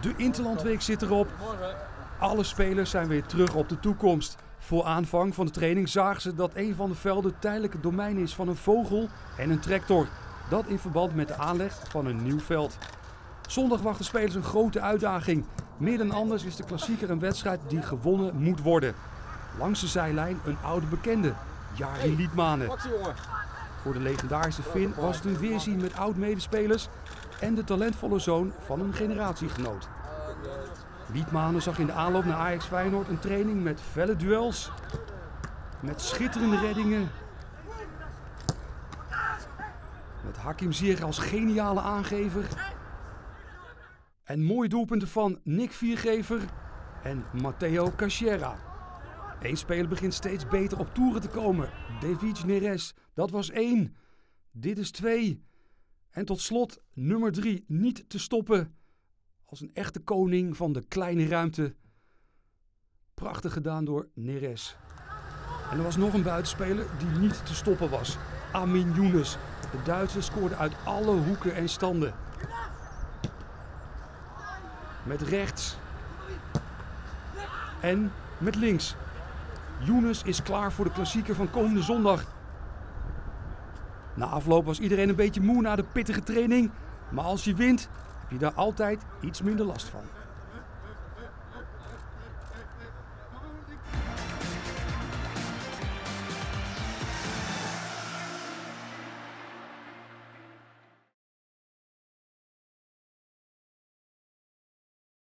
De Interlandweek zit erop. Alle spelers zijn weer terug op de toekomst. Voor aanvang van de training zagen ze dat een van de velden tijdelijk het domein is van een vogel en een tractor. Dat in verband met de aanleg van een nieuw veld. Zondag wachten spelers een grote uitdaging. Meer dan anders is de klassieker een wedstrijd die gewonnen moet worden. Langs de zijlijn een oude bekende, Jari Liedmanen. Voor de legendarische Finn was het een weerzien met oud-medespelers en de talentvolle zoon van een generatiegenoot. Liedmanen zag in de aanloop naar Ajax Feyenoord een training met felle duels, met schitterende reddingen, met Hakim Ziyech als geniale aangever en mooie doelpunten van Nick Viergever en Matteo Cachera. Eén speler begint steeds beter op toeren te komen. David Neres, dat was één. Dit is twee. En tot slot nummer drie, niet te stoppen. Als een echte koning van de kleine ruimte. Prachtig gedaan door Neres. En er was nog een buitenspeler die niet te stoppen was. Amin Younes. De Duitser scoorde uit alle hoeken en standen. Met rechts. En met links. Younes is klaar voor de klassieker van komende zondag. Na afloop was iedereen een beetje moe na de pittige training. Maar als je wint, je daar altijd iets minder last van.